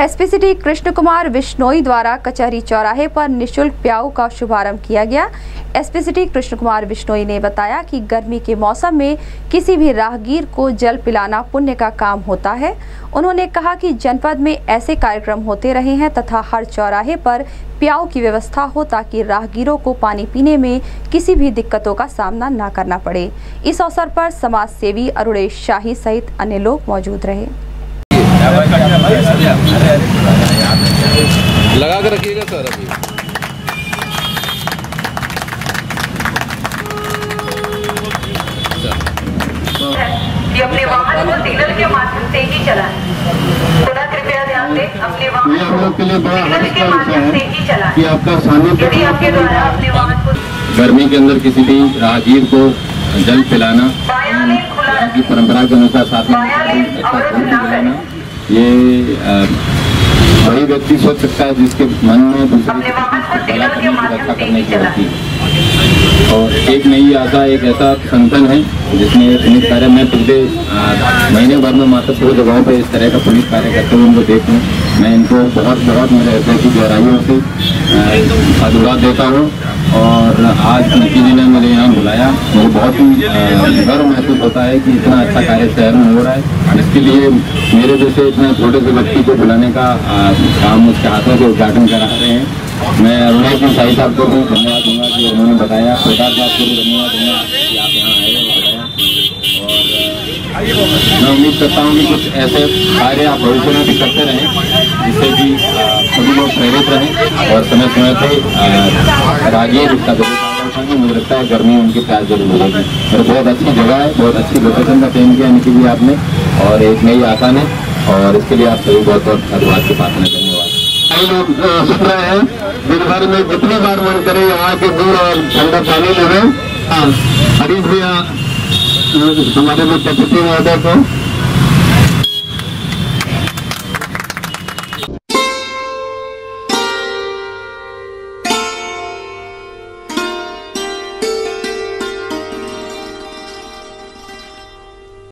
SP city Krishna Kumar Bishnoi द्वारा कचहरी चौराहे पर निशुल्क प्याऊ का शुभारंभ किया गया। एसपी सिटी कृष्ण कुमार बिश्नोई ने बताया कि गर्मी के मौसम में किसी भी राहगीर को जल पिलाना पुण्य का काम होता है। उन्होंने कहा कि जनपद में ऐसे कार्यक्रम होते रहे हैं तथा हर चौराहे पर प्याऊ की व्यवस्था हो ताकि राहगीरों को पानी पीने में किसी भी दिक्कतों का सामना न करना पड़े। इस अवसर पर समाज सेवी अरुणेश शाही सहित अन्य लोग मौजूद रहे। लगा कर रखिएगा सर अभी। अपने वाहन को सिग्नल के माध्यम से ही चलाएँ। पुनः कृपया ध्यान दें अपने वाहन लिए को बड़ा सिग्नल के हर्ष का माध्यम विषय से है चलाएँ। कि आपका सानिध्य यदि आपके द्वारा अपने वाहन को गर्मी के अंदर किसी भी राहगीर को जल पिलाना की परंपरा के अनुसार साथ में पिलाना ये वही व्यक्ति सोच सकता है जिसके मन में दूसरे की रक्षा करने की होती है और एक नई आशा एक ऐसा संगठन है जिसमें पुलिस कार्य मैं पिछले महीने भर में मात्र पूरे जगहों पर इस तरह का पुलिस कार्य करते हुए उनको देखूँ। मैं इनको बहुत बहुत मेरे हृदय की गहराइयों से साधुवाद देता हूँ। और आज नीति जी ने बुलाया मुझे बहुत ही गर्व महसूस होता है कि इतना अच्छा कार्य शहर में हो रहा है। इसके लिए मेरे जैसे इतने छोटे से व्यक्ति को बुलाने का काम उसके हाथों से उद्घाटन करा रहे हैं। मैं अरुणेश सिंह शाही साहब को भी धन्यवाद दूँगा कि उन्होंने बताया। प्रकाश साहब को भी धन्यवाद दूँगा कि आप यहाँ आए मैं उम्मीद करता हूँ कि कुछ ऐसे कार्य आप भविष्य में भी करते रहें जिससे कि सभी लोग प्रेरित रहें और समय समय पे अ, राहगीर इसका रखेंगे मुझे लगता है गर्मी उनकी प्यास ज़रूर मिलेगी और बहुत अच्छी जगह है बहुत अच्छी लोकेशन का चयन किया निखिल जी आपने और एक नई आसान है और इसके लिए आप सभी बहुत बहुत धन्यवाद के हैं धन्यवाद। कई लोग सुन रहे हैं दिन भर में जितनी बार मन करे यहाँ के दूर और ठंडा पानी लेवे हाँ। हरीश भैया हमारे मुख्य अतिथि महोदय को